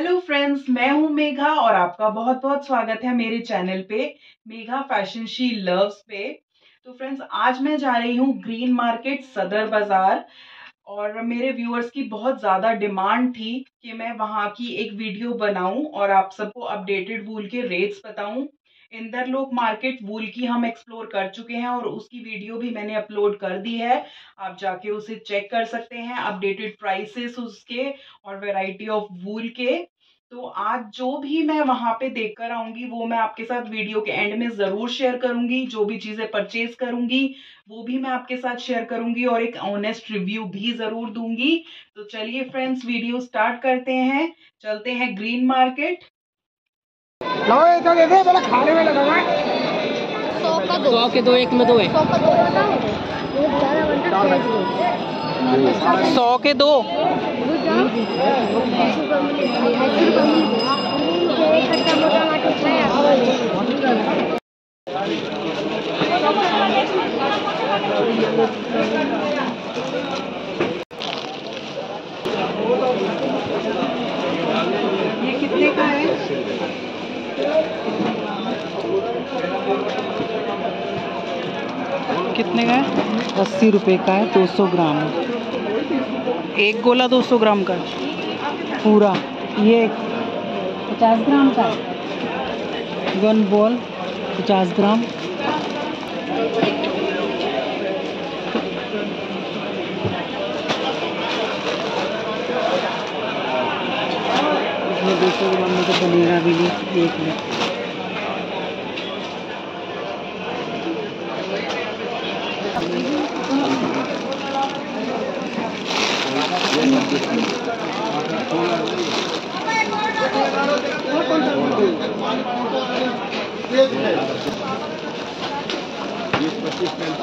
Hello friends मैं हूँ मेघा और आपका बहुत बहुत स्वागत है मेरे चैनल पे, मेघा फ़ैशन शी लव्स पे। तो फ्रेंड्स आज मैं जा रही हूँ ग्रीन मार्केट सदर बाज़ार। और मेरे व्यूअर्स की बहुत ज़्यादा डिमांड थी कि मैं वहाँ की एक वीडियो बनाऊँ और आप सबको अपडेटेड वूल के रेट्स बताऊँ। इंदरलोक मार्केट वूल की हम एक्सप्लोर कर चुके हैं और उसकी वीडियो भी मैंने अपलोड कर दी है। आप जाके उसे चेक कर सकते हैं अपडेटेड प्राइसेस उसके और वैरायटी ऑफ़ वूल के। तो आज जो भी मैं वहाँ पे देख कर आऊँगी, वो मैं आपके साथ वीडियो के एंड में ज़रूर शेयर करूँगी, जो भी चीज़ें परचेज करूँगी, वो भी मैं आपके साथ शेयर करूँगी और एक ऑनेस्ट रिव्यू भी ज़रूर दूँगी। तो चलिए फ्रेंड्स वीडियो स्टार्ट करते हैं। चलते हैं ग्रीन मार्केट लो ये तो दे दे खाने में लगा है सौ का दो। सौ के दो एक में दो है सौ का दो बताओ। बहुत ज़्यादा बनता है सौ के दो। ये कितने का है कितने का है? अस्सी रुपये का है दो सौ ग्राम। एक गोला 200 ग्राम का पूरा। ये पचास ग्राम का वन बॉल पचास ग्राम। दो सौ ग्राम में तो बनेगा भी नहीं देख लो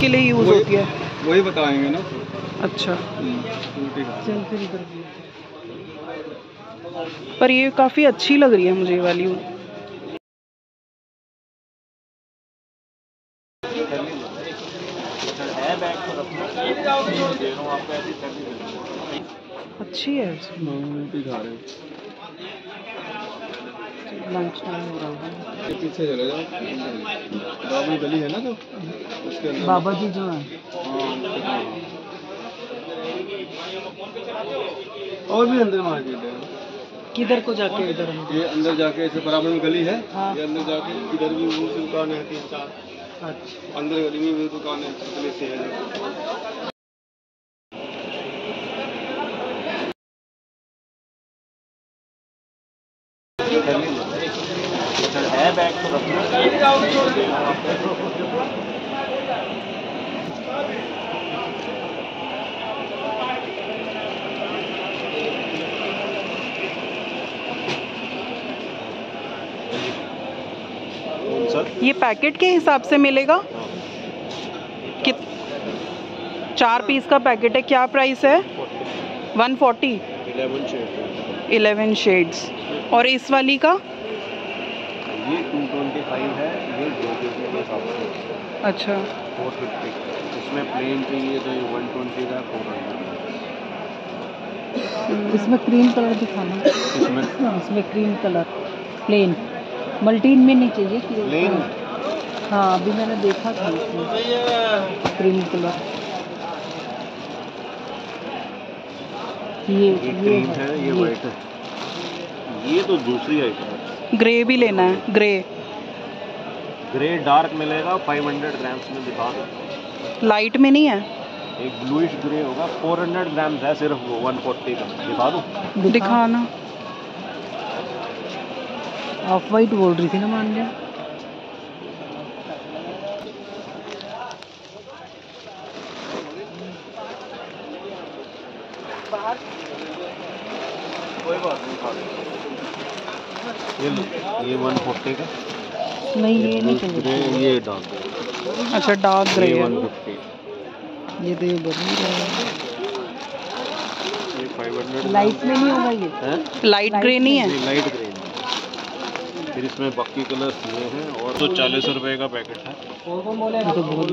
के लिए यूज़ होती है? वही बताएँगे ना। अच्छा। भी पर ये काफ़ी अच्छी लग रही है मुझे ये वाली अच्छी है। लंच टाइम हो रहा है। पीछे चले जाओ। बाबू गली है ना तो उसके अंदर। बाबा जी जो है। हाँ, और भी अंदर मार्केट है। किधर को जाके इधर ये अंदर जाके ऐसे बराबर में गली है। हाँ। ये अंदर जाके इधर भी वो दुकान है तीन चार। अच्छा। अंदर गली में भी दुकान है पुतले से है। ये पैकेट के हिसाब से मिलेगा? कित चार पीस का पैकेट है क्या प्राइस है? वन फोर्टी इलेवन शेड्स और इस वाली का? ये टू ट्वेंटी फाइव है ये दो के जी के हिसाब से अच्छा। फोर फिफ्टी इसमें प्लेन चाहिए तो ये वन ट्वेंटी का फोर हंड्रेड इसमें क्रीम कलर दिखाना। इसमें? इसमें क्रीम कलर प्लेन मल्टीन में नहीं चाहिए कि प्लेन हाँ अभी मैंने देखा था इसमें। क्रीम कलर ये ये ये क्रीम है ये वाइट है। ये तो दूसरी आइटम है। ग्रे भी लेना है ग्रे ग्रे डार्क मिलेगा 500 ग्राम्स में दिखा दो। लाइट में नहीं है? एक ब्लूइश ग्रे होगा 400 ग्राम्स है सिर्फ़ वो 140 का। दिखा दो। दिखाना। ऑफ़ वाइट बोल रही थी ना मान लिया। कोई बात नहीं ये लो, ये वन फोर्टी का। नहीं ये नहीं चाहिए। ये डार्क अच्छा डार्क ग्रे ये है। वन फिफ्टी ये तो ये बदल रहा है। ये फाइव हंड्रेड लाइट में नहीं होगा ये? है? लाइट ग्रे नहीं है? लाइट ग्रे फिर इसमें बाकी कलर्स ये हैं और तो चालीस रुपए का पैकेट है। ये तो बहुत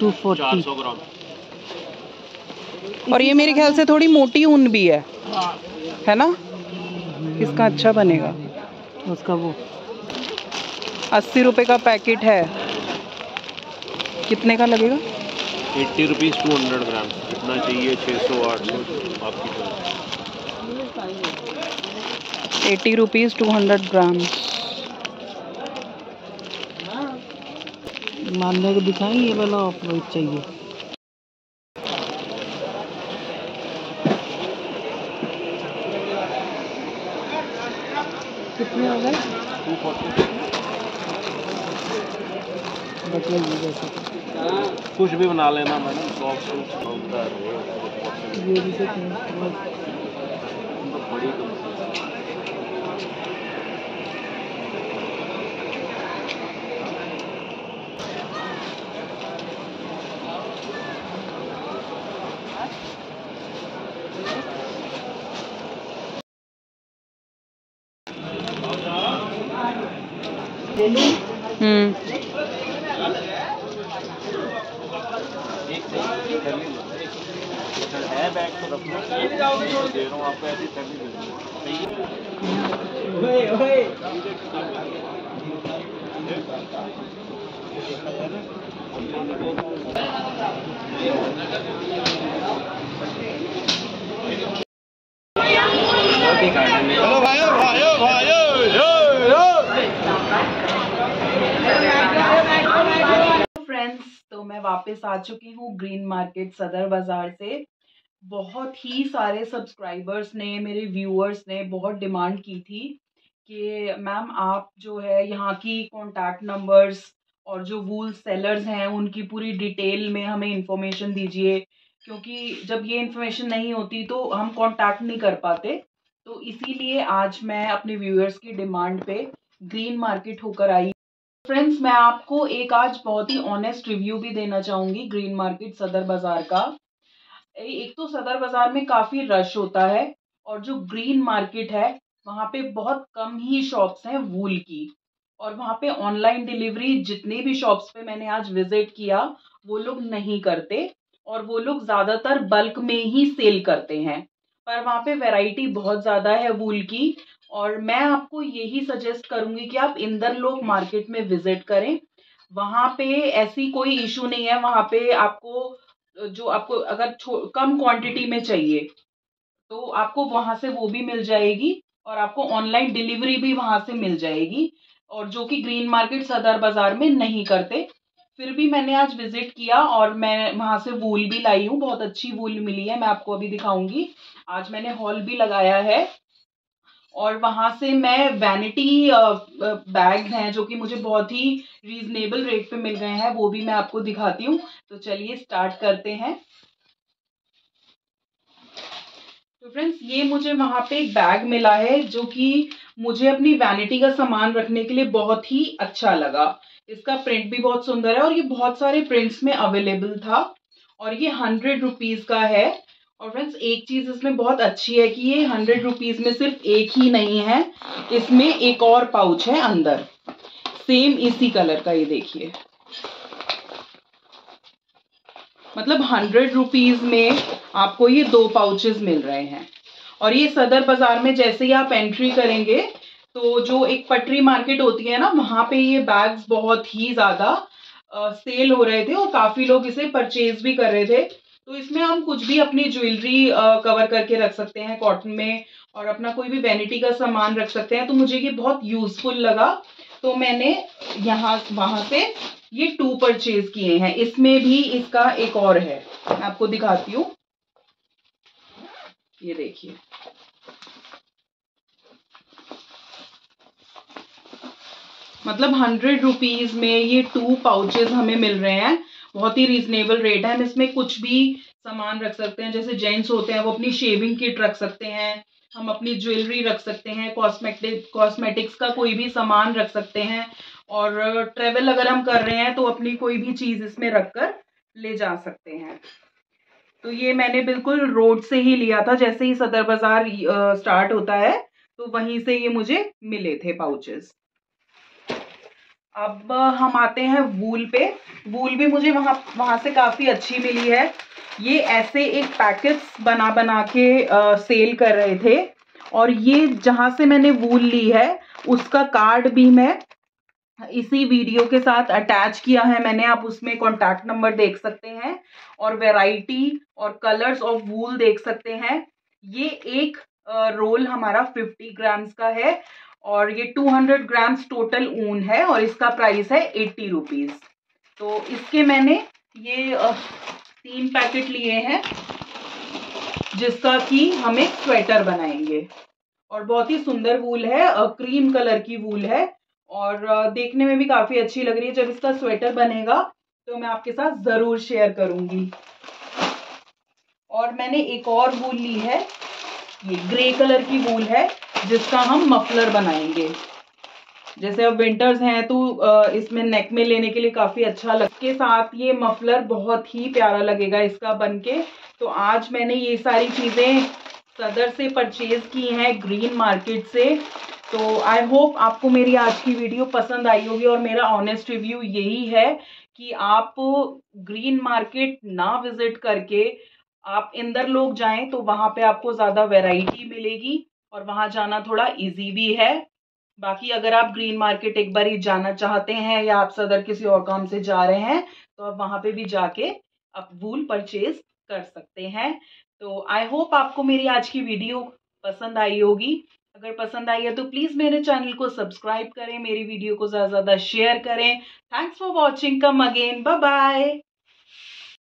टू चार फोर्टी सौ ग्राम। और ये मेरे ख्याल से थोड़ी मोटी ऊन भी है। है ना? इसका अच्छा बनेगा? उसका वो। अस्सी रुपये का पैकेट है। कितने का लगेगा? Eighty rupees two hundred gram. कितना चाहिए? छः सौ आठ सौ आपकी choice eighty rupees two hundred gram. मानने को दिखाएँगे वाला ऑफ़ चाहिए कितने हो गए टू फोर्टी कुछ भी बना लेना मैडम सॉफ्ट हम्म। है बैग तो रखना। दे रहा हूँ आपको ऐसी थैली दे दूँगा फ्रेंड्स वापस आ चुकी हूँ ग्रीन मार्केट सदर बाज़ार से। बहुत ही सारे सब्सक्राइबर्स ने, मेरे व्यूअर्स ने बहुत डिमांड की थी कि मैम आप जो है यहाँ की कॉन्टैक्ट नंबर्स और जो वूल सेलर्स हैं, उनकी पूरी डिटेल में हमें इंफॉर्मेशन दीजिए। क्योंकि जब ये इन्फॉर्मेशन नहीं होती तो हम कांटेक्ट नहीं कर पाते। तो इसीलिए आज मैं अपने व्यूअर्स की डिमांड पे ग्रीन मार्केट होकर आई फ्रेंड्स मैं आपको एक आज बहुत ही ऑनेस्ट रिव्यू भी देना चाहूँगी ग्रीन मार्केट सदर बाज़ार का। एक तो सदर बाज़ार में काफ़ी रश होता है और जो ग्रीन मार्केट है, वहाँ पे बहुत कम ही शॉप्स हैं वूल की। और वहाँ पे ऑनलाइन डिलीवरी जितने भी शॉप्स पे मैंने आज विज़िट किया, वो लोग नहीं करते और वो लोग ज़्यादातर बल्क में ही सेल करते हैं। पर वहाँ पे वैरायटी बहुत ज़्यादा है वूल की और मैं आपको यही सजेस्ट करूँगी कि आप इंदर लोक मार्केट में विज़िट करें। वहाँ पे ऐसी कोई इशू नहीं है, वहाँ पे आपको, जो आपको अगर कम क्वांटिटी में चाहिए तो आपको वहाँ से वो भी मिल जाएगी और आपको ऑनलाइन डिलीवरी भी वहाँ से मिल जाएगी और जो कि ग्रीन मार्केट सदर बाज़ार में नहीं करते। फिर भी मैंने आज विज़िट किया और मैं वहाँ से वूल भी लाई हूँ, बहुत अच्छी वूल मिली है, मैं आपको अभी दिखाऊँगी। आज मैंने हॉल भी लगाया है। और वहाँ से मैं वैनिटी बैग हैं जो कि मुझे बहुत ही रीजनेबल रेट पे मिल गए हैं, वो भी मैं आपको दिखाती हूँ। तो चलिए स्टार्ट करते हैं। तो फ्रेंड्स ये मुझे वहाँ पे एक बैग मिला है, जो कि मुझे अपनी वैनिटी का सामान रखने के लिए बहुत ही अच्छा लगा। इसका प्रिंट भी बहुत सुंदर है और ये बहुत सारे प्रिंट्स में अवेलेबल था। और ये हंड्रेड रुपीज़ का है। और फ्रेंड्स एक चीज़ इसमें बहुत अच्छी है कि ये हंड्रेड रुपीज़ में सिर्फ़ एक ही नहीं है, इसमें एक और पाउच है अंदर। सेम इसी कलर का ये देखिए। मतलब हंड्रेड रुपीज़ में आपको ये दो पाउचेस मिल रहे हैं। और ये सदर बाज़ार में जैसे ही आप एंट्री करेंगे तो जो एक पटरी मार्केट होती है ना, वहाँ पे ये बैग्स बहुत ही ज़्यादा सेल हो रहे थे और काफ़ी लोग इसे परचेज भी कर रहे थे। तो इसमें हम कुछ भी अपनी ज्वेलरी कवर करके रख सकते हैं कॉटन में और अपना कोई भी वैनिटी का सामान रख सकते हैं। तो मुझे ये बहुत यूजफुल लगा। तो मैंने यहाँ, वहाँ से ये टू परचेज किए हैं। इसमें भी इसका एक और है। मैं आपको दिखाती हूँ। ये देखिए। मतलब हंड्रेड रुपीज़ में ये टू पाउचेस हमें मिल रहे हैं। बहुत ही रीजनेबल रेट है। हम इसमें कुछ भी सामान रख सकते हैं। जैसे जेंट्स होते हैं, वो अपनी शेविंग किट रख सकते हैं। हम अपनी ज्वेलरी रख सकते हैं। कॉस्मेटिक कॉस्मेटिक्स का कोई भी सामान रख सकते हैं। और ट्रेवल अगर हम कर रहे हैं तो अपनी कोई भी चीज़ इसमें रख कर ले जा सकते हैं। तो ये मैंने बिल्कुल रोड से ही लिया था। जैसे ही सदर बाज़ार स्टार्ट होता है तो वहीं से ये मुझे मिले थे पाउचेस अब हम आते हैं वूल पे। वूल भी मुझे वहाँ वहाँ से काफ़ी अच्छी मिली है। ये ऐसे एक पैकेट्स बना बना के आ, सेल कर रहे थे। और ये जहाँ से मैंने वूल ली है उसका कार्ड भी मैं इसी वीडियो के साथ अटैच किया है। मैंने आप उसमें कॉन्टैक्ट नंबर देख सकते हैं और वैरायटी और कलर्स ऑफ़ वूल देख सकते हैं। ये एक रोल हमारा 50 ग्राम्स का है। और ये 200 ग्राम्स टोटल ऊन है और इसका प्राइस है एट्टी रुपीज़ तो इसके मैंने ये तीन पैकेट लिए हैं, जिसका कि हम एक स्वेटर बनाएँगे। और बहुत ही सुंदर वूल है क्रीम कलर की वूल है और देखने में भी काफ़ी अच्छी लग रही है। जब इसका स्वेटर बनेगा तो मैं आपके साथ ज़रूर शेयर करूँगी। और मैंने एक और वूल ली है, ये ग्रे कलर की वूल है। जिसका हम मफलर बनाएँगे। जैसे अब विंटर्स हैं तो इसमें नेक में लेने के लिए काफ़ी अच्छा लग, के साथ ये मफलर बहुत ही प्यारा लगेगा इसका बन के तो आज मैंने ये सारी चीज़ें सदर से परचेज की हैं ग्रीन मार्केट से। तो आई होप आपको मेरी आज की वीडियो पसंद आई होगी और मेरा ऑनेस्ट रिव्यू यही है कि आप ग्रीन मार्केट ना विज़िट करके आप इंदर लोग जाएँ तो वहाँ पे आपको ज़्यादा वैरायटी मिलेगी। और वहाँ जाना थोड़ा इजी भी है। बाकी अगर आप ग्रीन मार्केट एक बार ही जाना चाहते हैं या आप सदर किसी और काम से जा रहे हैं तो आप वहाँ पे भी जाके आप वूल परचेज कर सकते हैं। तो आई होप आपको मेरी आज की वीडियो पसंद आई होगी। अगर पसंद आई है तो प्लीज़ मेरे चैनल को सब्सक्राइब करें, मेरी वीडियो को ज़्यादा ज़्यादा शेयर करें। Thanks for watching come again bye